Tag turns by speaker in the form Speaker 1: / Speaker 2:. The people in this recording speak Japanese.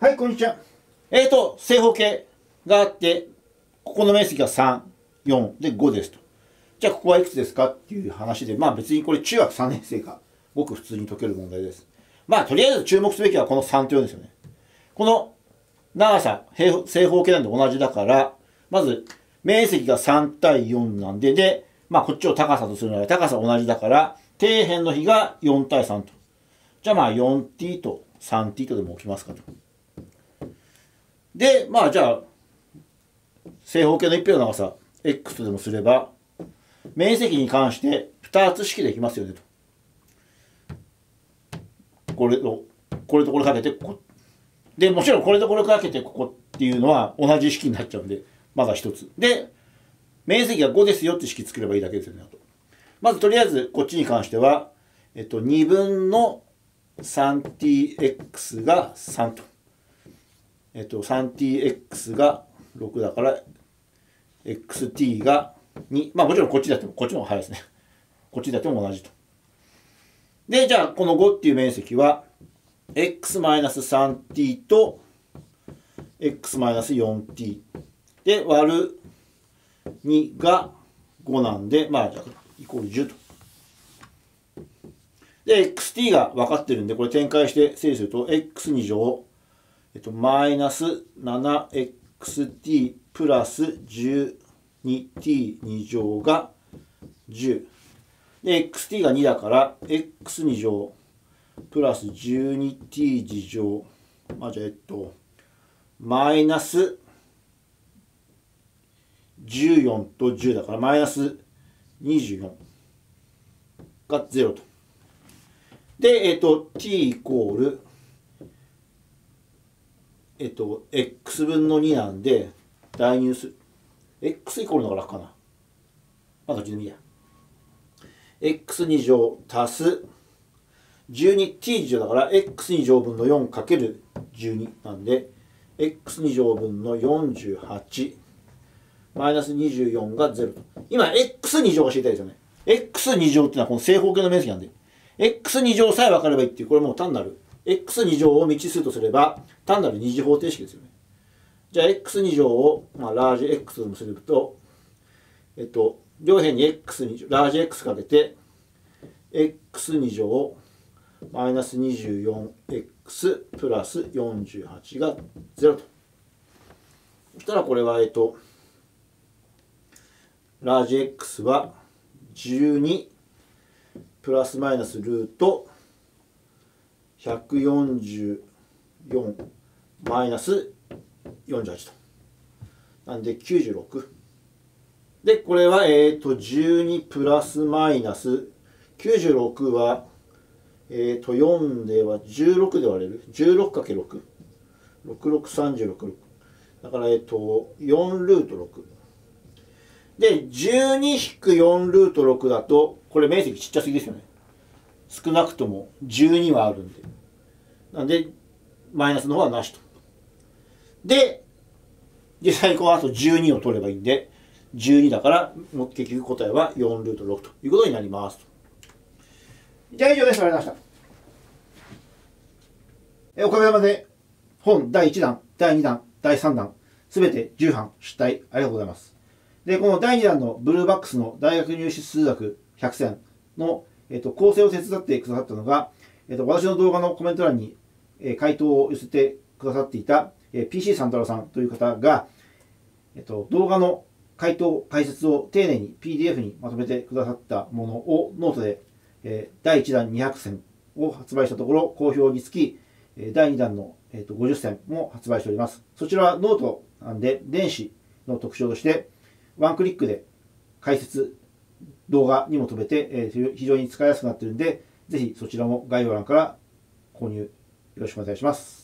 Speaker 1: はい、こんにちは。えーと、正方形があって、ここの面積が3、4で5ですと。じゃあ、ここはいくつですか？っていう話で、まあ別にこれ中学3年生がごく普通に解ける問題です。まあ、とりあえず注目すべきはこの3と4ですよね。この長さ、平正方形なんで同じだから、まず、面積が3対4なんで、で、まあこっちを高さとするなら高さ同じだから、底辺の比が4対3と。じゃあまあ 4t と 3t とでも置きますかと。で、まあじゃあ、正方形の一辺の長さ、x とでもすれば、面積に関して2つ式できますよねと。これと、これとこれかけてここ。で、もちろんこれとこれかけてここっていうのは同じ式になっちゃうんで、まだ一つ。で、面積が5ですよって式作ればいいだけですよね。とまずとりあえずこっちに関しては、えっと、2分の 3tx が3と。えっと、3tx が6だから、xt が2。まあもちろんこっちだっても、こっちの方が早いですね。こっちだっても同じと。で、じゃあこの5っていう面積は、x-3t と x-4t で割る2が5なんで、まあじゃあイコール10と。で、xt が分かってるんで、これ展開して整理すると、x2 乗、えっと、マイナス 7xt プラス 12t2 乗が10。で、xt が2だから、x2 乗プラス 12t 乗、まあじゃあ、えっと、マイナス14と10だから、マイナス24が0と。で、えっと、t イコール、えっと、x 分の2なんで、代入する。x イコールのが楽かな。まあ、どっちでもいいや。x2 乗足す 12t 乗だから x2 乗分の4かける12なんで、x2 乗分の48マイナス24が0と。今、x2 乗が知りたいですよね。x2 乗っていうのはこの正方形の面積なんで。x2 乗さえ分かればいいっていう、これもう単なる。X2 乗を未知数とすれば、単なる二次方程式ですよね。じゃあ、x2 乗を、まあ、ラージ x ともすると、えっと、両辺に x2 乗、ラージ x かけて、x2 乗マイナス 24x プラス48が0と。そしたらこれは、えっと、ラージ X は12プラスマイナスルート144マイナス48と。なんで96。で、これは、えっ、と、12プラスマイナス96は、えっ、と、4では16で割れる。16×6。6636。だから、えっ、と、4ルート6。で、12-4ルート6だと、これ面積ちっちゃすぎですよね。少なくとも12はあるんで。なんで、マイナスの方はなしと。で、実際この後12を取ればいいんで、12だから、もう結局答えは4ルート6ということになります。じゃあ以上です。ありがとうございました。えおかげさまで、本第1弾、第2弾、第3弾、すべて10版出題ありがとうございます。で、この第2弾のブルーバックスの大学入試数学100選の、えっと、構成を手伝ってくださったのが、えっと、私の動画のコメント欄に、え回答を寄せてくださっていた、えー PC サンタロさんという方が、えっと、動画の回答、解説を丁寧に PDF にまとめてくださったものをノートで、えー第1弾200選を発売したところ、好評につき、えー第2弾の、えー、と50選も発売しております。そちらはノートなんで、電子の特徴として、ワンクリックで解説、動画にも飛べて、えー非常に使いやすくなっているんで、ぜひそちらも概要欄から購入よろしくお願いします。